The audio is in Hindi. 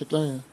Açıklayın ya.